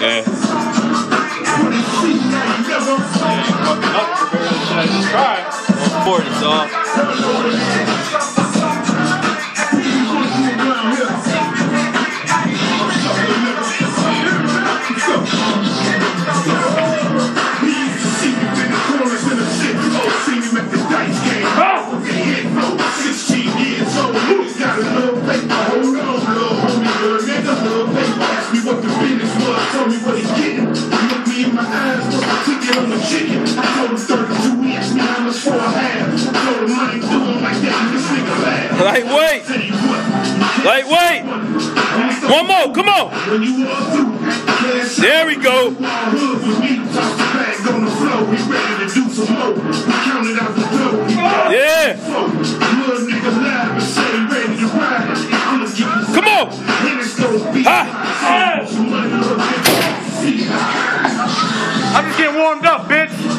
Yeah. Fucking up for barely shit. I just tried. Well, 40, dog. Chicken. I told him 32 weeks, me how much for a half. I told him I ain't doing like that, this nigga laugh. Lightweight. Tell what, Lightweight. One more. Come on. when you all through, cash There we go. All hood with me, toss the bag on the floor. We ready to do some more. We counted out the dough. We Yeah. Little nigga live warmed up, bitch.